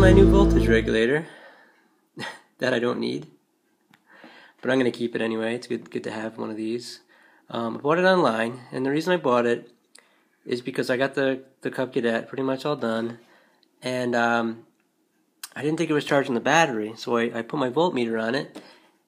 my new voltage regulator that I don't need, but I'm going to keep it anyway. It's good, good to have one of these. Um, I bought it online, and the reason I bought it is because I got the, the Cub Cadet pretty much all done, and um, I didn't think it was charging the battery, so I, I put my voltmeter on it,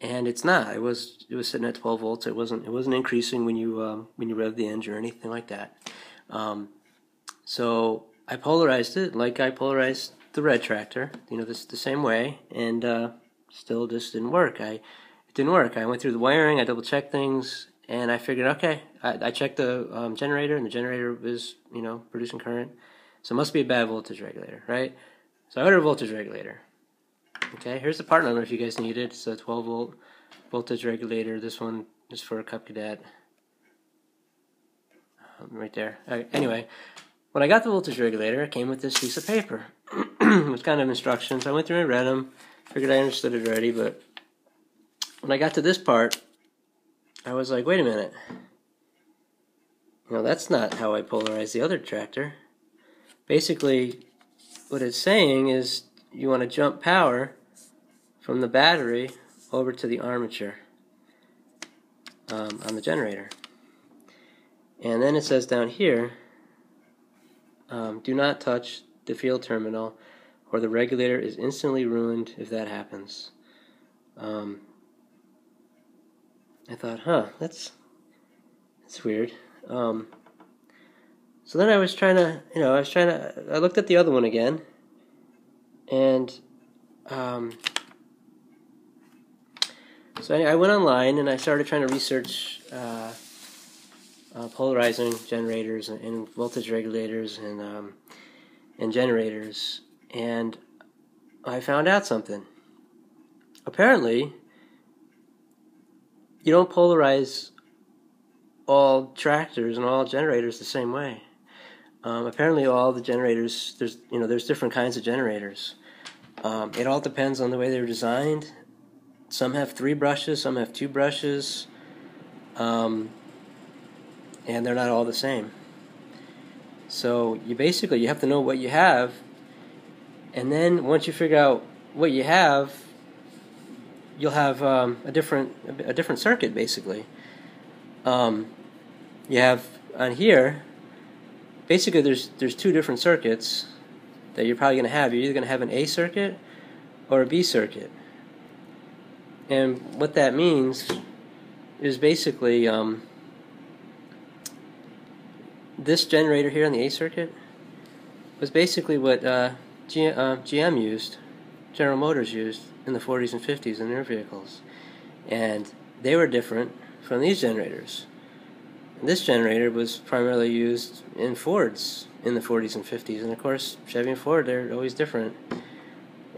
and it's not. It was it was sitting at 12 volts. It wasn't it wasn't increasing when you um, when you rev the engine or anything like that. Um, so I polarized it like I polarized the red tractor, you know, this is the same way, and uh, still just didn't work. I it didn't work. I went through the wiring, I double checked things, and I figured, okay, I, I checked the um, generator, and the generator was you know producing current, so it must be a bad voltage regulator, right? So I ordered a voltage regulator. Okay, here's the part number if you guys need it. It's a 12 volt voltage regulator. This one is for a Cub Cadet. Um, right there. Anyway, when I got the voltage regulator, it came with this piece of paper with kind of instructions. I went through and read them. Figured I understood it already, but when I got to this part, I was like, wait a minute. You know, that's not how I polarize the other tractor. Basically, what it's saying is you want to jump power from the battery over to the armature um, on the generator. And then it says down here, um, do not touch the field terminal or the regulator is instantly ruined if that happens. Um, I thought, huh, that's that's weird. Um, so then I was trying to, you know, I was trying to, I looked at the other one again, and um, so I went online and I started trying to research uh, uh, polarizing generators and, and, voltage regulators and um, and generators, and I found out something. Apparently, you don't polarize all tractors and all generators the same way. Um, apparently, all the generators there's you know there's different kinds of generators. Um, it all depends on the way they're designed. Some have three brushes, some have two brushes, um, and they're not all the same. So you basically you have to know what you have, and then once you figure out what you have, you'll have um, a different a different circuit basically. Um, you have on here basically there's there's two different circuits that you're probably going to have. You're either going to have an A circuit or a B circuit. And what that means is basically um, this generator here on the A circuit was basically what uh, G uh, GM used, General Motors used in the 40s and 50s in their vehicles. And they were different from these generators. This generator was primarily used in Fords in the 40s and 50s, and of course, Chevy and Ford, they're always different.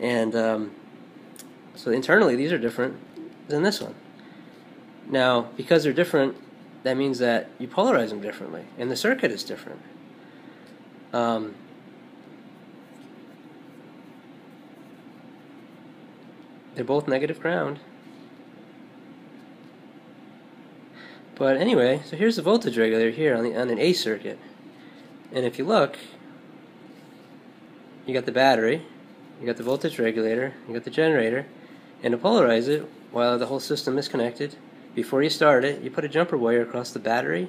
And um, so internally, these are different than this one. Now, because they're different, that means that you polarize them differently, and the circuit is different. Um, they're both negative ground. But anyway, so here's the voltage regulator here on the on an A circuit. And if you look, you got the battery, you got the voltage regulator, you got the generator, and to polarize it while the whole system is connected, before you start it, you put a jumper wire across the battery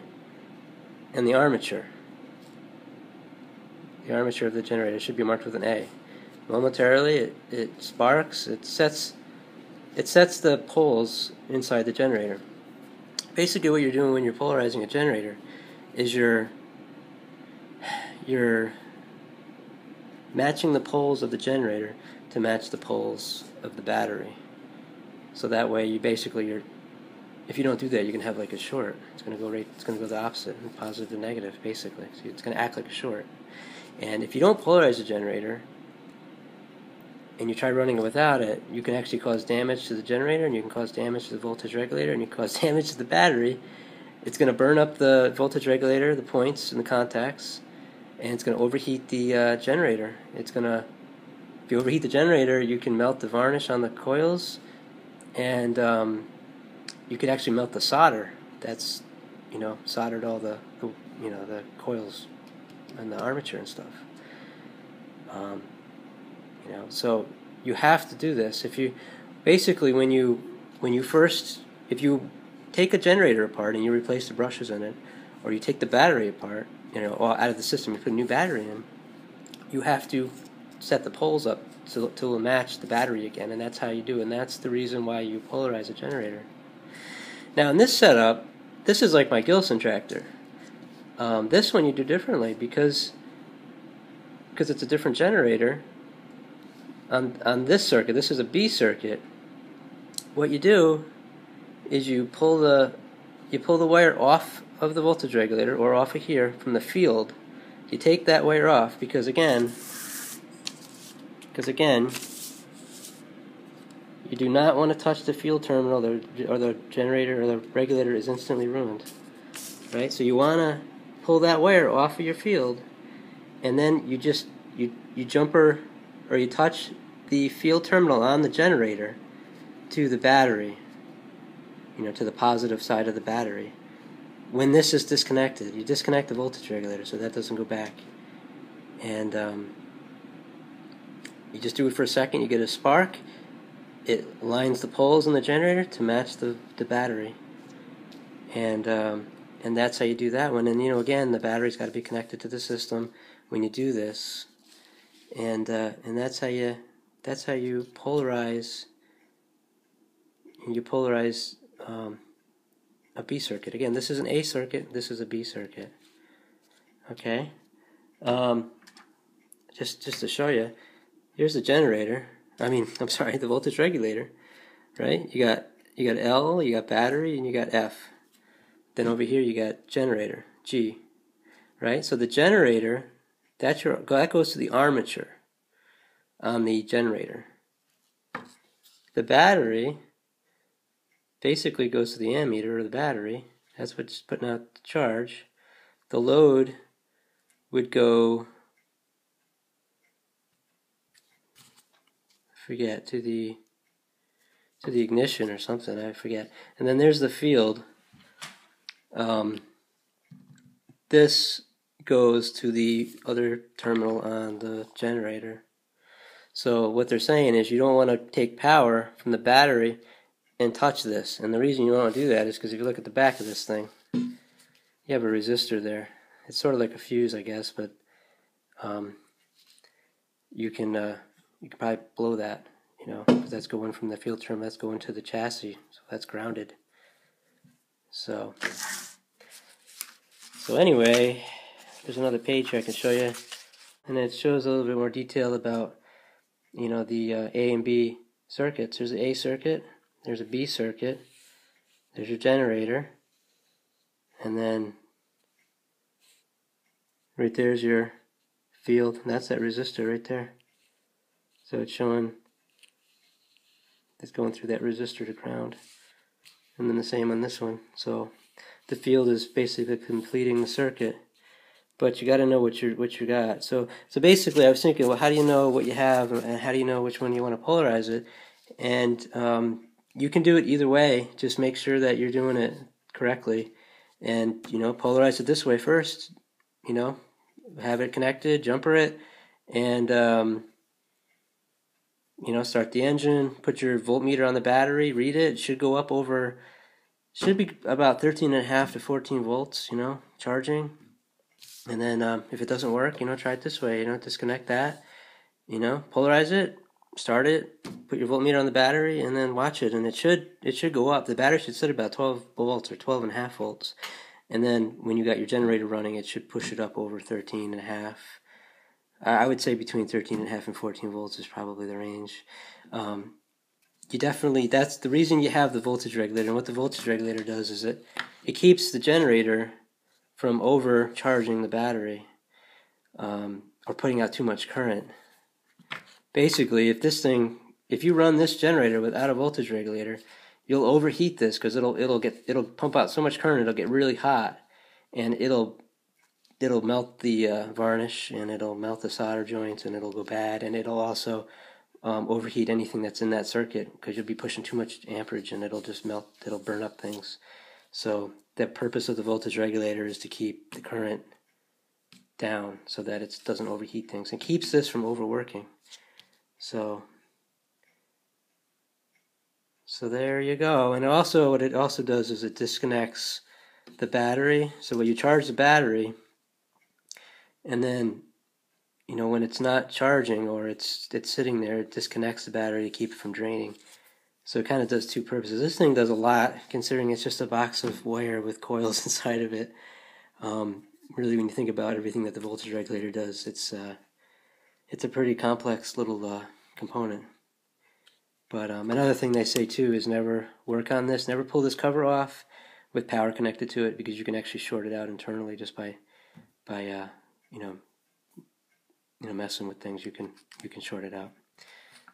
and the armature. The armature of the generator should be marked with an A. Momentarily, it, it sparks, it sets, it sets the poles inside the generator basically what you're doing when you're polarizing a generator is you're you're matching the poles of the generator to match the poles of the battery. So that way you basically you're if you don't do that, you can have like a short. It's going to go right. It's going to go the opposite, positive to negative, basically. So it's going to act like a short. And if you don't polarize the generator, and you try running it without it, you can actually cause damage to the generator, and you can cause damage to the voltage regulator, and you cause damage to the battery. It's going to burn up the voltage regulator, the points and the contacts, and it's going to overheat the uh, generator. It's going to, if you overheat the generator, you can melt the varnish on the coils, and um, you could actually melt the solder that's, you know, soldered all the, the you know, the coils and the armature and stuff. Um, You know, so you have to do this. If you basically when you when you first if you take a generator apart and you replace the brushes in it, or you take the battery apart, you know, out of the system, you put a new battery in, you have to set the poles up to, to match the battery again, and that's how you do and that's the reason why you polarize a generator. Now in this setup, this is like my Gilson tractor. Um, this one you do differently because because it's a different generator. On on this circuit, this is a B circuit. What you do is you pull the you pull the wire off of the voltage regulator or off of here from the field. You take that wire off because again because again you do not want to touch the field terminal or the generator or the regulator is instantly ruined. Right? So you want to pull that wire off of your field and then you just you you jumper or you touch the field terminal on the generator to the battery you know to the positive side of the battery when this is disconnected you disconnect the voltage regulator so that doesn't go back and um, you just do it for a second you get a spark it lines the poles in the generator to match the, the battery. And um, and that's how you do that one. And you know again the battery's got to be connected to the system when you do this. And uh, and that's how you that's how you polarize you polarize um, a B circuit. Again this is an A circuit this is a B circuit. Okay? Um, just just to show you here's the generator I mean, I'm sorry, the voltage regulator, right? You got you got L, you got battery, and you got F. Then over here you got generator, G, right? So the generator, that's your that goes to the armature on the generator. The battery basically goes to the ammeter or the battery. That's what's putting out the charge. The load would go forget to the to the ignition or something. I forget. And then there's the field. Um, this goes to the other terminal on the generator. So what they're saying is you don't want to take power from the battery and touch this. And the reason you don't want to do that is because if you look at the back of this thing, you have a resistor there. It's sort of like a fuse, I guess, but um, you can uh, you could probably blow that, you know, because that's going from the field term, that's going to the chassis, so that's grounded. So, so anyway, there's another page here I can show you, and it shows a little bit more detail about, you know, the uh, A and B circuits. There's the A circuit, there's a B circuit, there's your generator, and then right there's your field, and that's that resistor right there. So it's showing it's going through that resistor to ground. And then the same on this one. So the field is basically completing the circuit. But you got to know what you what you got. So so basically, I was thinking, well, how do you know what you have, and how do you know which one you want to polarize it? And um, you can do it either way. Just make sure that you're doing it correctly, and you know, polarize it this way first. You know, have it connected, jumper it, and um, you know, start the engine, put your voltmeter on the battery, read it. It should go up over, should be about 13 and a half to 14 volts, you know, charging. And then um, if it doesn't work, you know, try it this way, you know, disconnect that, you know, polarize it, start it, put your voltmeter on the battery, and then watch it. And it should, it should go up. The battery should sit about 12 volts or 12 and a half volts. And then when you got your generator running, it should push it up over 13 and a half I would say between 13 and a half and 14 volts is probably the range. Um, you definitely that's the reason you have the voltage regulator. And what the voltage regulator does is it it keeps the generator from overcharging the battery um, or putting out too much current. Basically, if this thing if you run this generator without a voltage regulator, you'll overheat this because it'll it'll get it'll pump out so much current it'll get really hot and it'll it'll melt the uh, varnish and it'll melt the solder joints and it'll go bad and it'll also um, overheat anything that's in that circuit because you'll be pushing too much amperage and it'll just melt it'll burn up things so the purpose of the voltage regulator is to keep the current down so that it doesn't overheat things and keeps this from overworking So, so there you go. And also, what it also does is it disconnects the battery. So when you charge the battery, and then, you know, when it's not charging or it's it's sitting there, it disconnects the battery to keep it from draining. So it kind of does two purposes. This thing does a lot, considering it's just a box of wire with coils inside of it. Um, really, when you think about everything that the voltage regulator does, it's uh, it's a pretty complex little uh, component. But um, another thing they say too is never work on this, never pull this cover off with power connected to it because you can actually short it out internally just by by uh, you know you know messing with things you can you can short it out.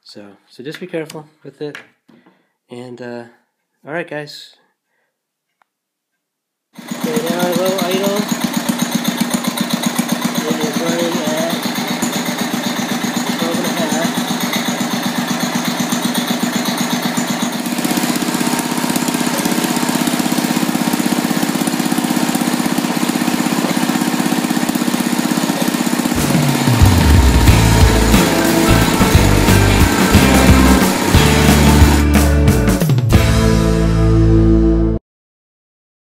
So so just be careful with it. And uh all right guys. Stay down a little idle.